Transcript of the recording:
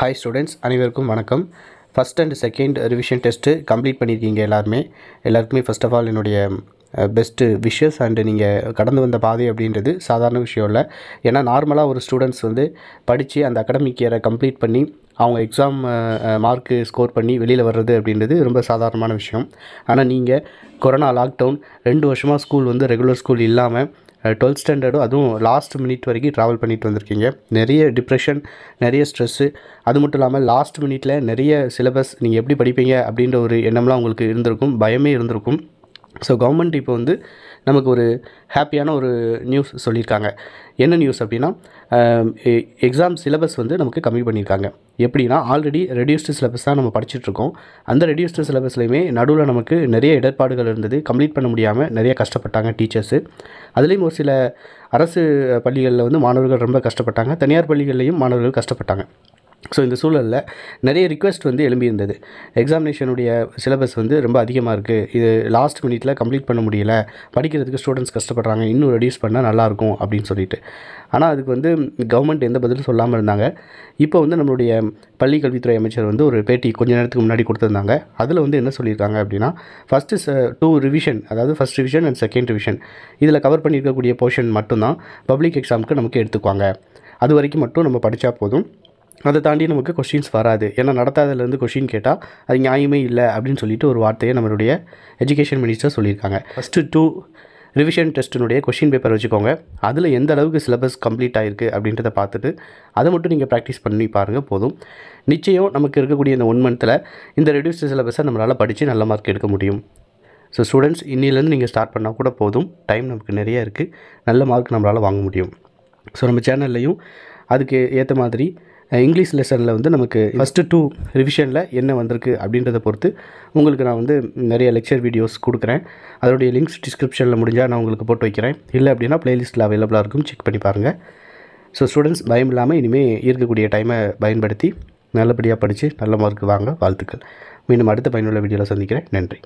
Hi students அனைவருக்கும் வணக்கம். First and second revision test complete பண்ணியிருக்கீங்க எல்லாருமே. எல்லாருக்குமே ஃபர்ஸ்ட் ஆஃப் ஆல் என்னுடைய பெஸ்ட்டு விஷஸ் அண்டு நீங்கள் கடந்து வந்த பாதை அப்படின்றது சாதாரண விஷயம் இல்லை. ஏன்னா நார்மலாக ஒரு ஸ்டூடெண்ட்ஸ் வந்து படித்து அந்த அகடமிக் இயரை கம்ப்ளீட் பண்ணி அவங்க எக்ஸாம் மார்க்கு ஸ்கோர் பண்ணி வெளியில் வர்றது அப்படின்றது ரொம்ப சாதாரணமான விஷயம். ஆனால் நீங்கள் கொரோனா லாக்டவுன் ரெண்டு வருஷமாக ஸ்கூல் வந்து ரெகுலர் ஸ்கூல் இல்லாமல் டுவெல்த் ஸ்டாண்டர்டும் அதுவும் லாஸ்ட் மினிட் வரைக்கும் ட்ராவல் பண்ணிட்டு வந்திருக்கீங்க. நிறைய டிப்ரெஷன் நிறைய ஸ்ட்ரெஸ்ஸு அது மட்டும் இல்லாமல் லாஸ்ட் மினிட்ல நிறைய சிலபஸ் நீங்கள் எப்படி படிப்பீங்க அப்படின்ற ஒரு எண்ணம்லாம் உங்களுக்கு இருந்திருக்கும். பயமே இருந்திருக்கும். ஸோ கவர்மெண்ட் இப்போ வந்து நமக்கு ஒரு ஹாப்பியான ஒரு நியூஸ் சொல்லியிருக்காங்க. என்ன நியூஸ் அப்படின்னா எக்ஸாம் சிலபஸ் வந்து நமக்கு கம்மி பண்ணியிருக்காங்க. எப்படின்னா ஆல்ரெடி ரெடியூஸ்டு சிலபஸ் தான் நம்ம படிச்சுட்ருக்கோம். அந்த ரெடியூஸ்டு சிலபஸ்லையுமே நடுவில் நமக்கு நிறைய இடர்பாடுகள் இருந்தது. கம்ப்ளீட் பண்ண முடியாமல் நிறைய கஷ்டப்பட்டாங்க டீச்சர்ஸு அதுலேயும் ஒரு சில அரசு பள்ளிகளில் வந்து மாணவர்கள் ரொம்ப கஷ்டப்பட்டாங்க. தனியார் பள்ளிகள்லேயும் மாணவர்கள் கஷ்டப்பட்டாங்க. ஸோ இந்த சூழலில் நிறைய ரிக்வெஸ்ட் வந்து எழும்பியிருந்தது. எக்ஸாமினேஷனுடைய சிலபஸ் வந்து ரொம்ப அதிகமாக இருக்குது இது லாஸ்ட் மினிட்ல கம்ப்ளீட் பண்ண முடியல. படிக்கிறதுக்கு ஸ்டூடெண்ட்ஸ் கஷ்டப்படுறாங்க. இன்னும் ரெடியூஸ் பண்ணால் நல்லாயிருக்கும் அப்படின்னு சொல்லிட்டு. ஆனால் அதுக்கு வந்து கவர்மெண்ட் எந்த பதிலும் சொல்லாமல் இருந்தாங்க. இப்போ வந்து நம்மளுடைய பள்ளி கல்வித்துறை அமைச்சர் வந்து ஒரு பேட்டி கொஞ்ச நேரத்துக்கு முன்னாடி கொடுத்துருந்தாங்க. அதில் வந்து என்ன சொல்லியிருக்காங்க அப்படின்னா ஃபஸ்ட்டு டூ ரிவிஷன் அதாவது first revision and second revision இதில் கவர் பண்ணியிருக்கக்கூடிய போர்ஷன் மட்டும்தான் பப்ளிக் எக்ஸாமுக்கு நமக்கு எடுத்துக்குவாங்க. அது வரைக்கும் மட்டும் நம்ம படித்தா போதும். அதை தாண்டி நமக்கு கொஷின்ஸ் வராது. ஏன்னா நடத்தாததுலேருந்து கொஷின் கேட்டால் அது நியாயமே இல்லை அப்படின்னு சொல்லிட்டு ஒரு வார்த்தையை நம்மளுடைய எஜுகேஷன் மினிஸ்டர் சொல்லியிருக்காங்க. ஃபஸ்ட்டு டூ ரிவிஷன் டெஸ்ட்டினுடைய கொஷின் பேப்பர் வச்சுக்கோங்க. அதில் எந்த அளவுக்கு சிலபஸ் கம்ப்ளீட் ஆகிருக்கு அப்படின்றத பார்த்துட்டு அதை மட்டும் நீங்கள் ப்ராக்டிஸ் பண்ணி பாருங்கள் போதும். நிச்சயம் நமக்கு இருக்கக்கூடிய இந்த ஒன் மந்தில் இந்த ரெடியூஸ்டு சிலபஸை நம்மளால் படித்து நல்ல மார்க் எடுக்க முடியும். ஸோ ஸ்டூடெண்ட்ஸ் இன்னிலேருந்து நீங்கள் ஸ்டார்ட் பண்ணால் கூட போதும். டைம் நமக்கு நிறைய இருக்குது நல்ல மார்க் நம்மளால் வாங்க முடியும். ஸோ நம்ம சேனல்லையும் அதுக்கு ஏற்ற மாதிரி இங்கிலீஷ் லெசனில் வந்து நமக்கு ஃபஸ்ட்டு டூ ரிவிஷனில் என்ன வந்திருக்கு அப்படின்றத பொறுத்து உங்களுக்கு நான் வந்து நிறைய லெக்சர் வீடியோஸ் கொடுக்குறேன். அதோடைய லிங்க்ஸ் டிஸ்கிரிப்ஷனில் முடிஞ்சால் நான் உங்களுக்கு போட்டு வைக்கிறேன். இல்லை அப்படின்னா ப்ளேலிஸ்ட்டில் அவைலபிளாக இருக்கும். செக் பண்ணி பாருங்கள் ஸோ ஸ்டூடெண்ட்ஸ் பயம் இல்லாமல் இனிமேல் இருக்கக்கூடிய டைமை பயன்படுத்தி நல்லபடியாக படித்து நல்ல மார்க் வாங்க வாழ்த்துக்கள். மீண்டும் அடுத்த பயனுள்ள வீடியோவில் சந்திக்கிறேன். நன்றி.